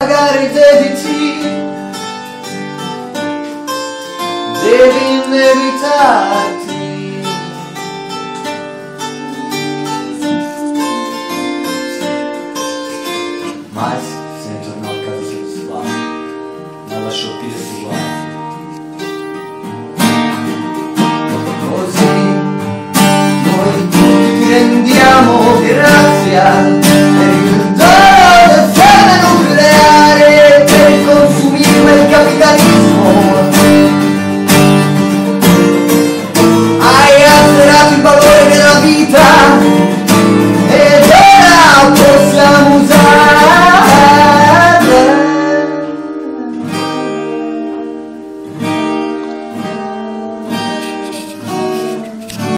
magari dedici devi inevitarti ma se ne tornò a casa sua ma lasciò più sua così noi tutti rendiamo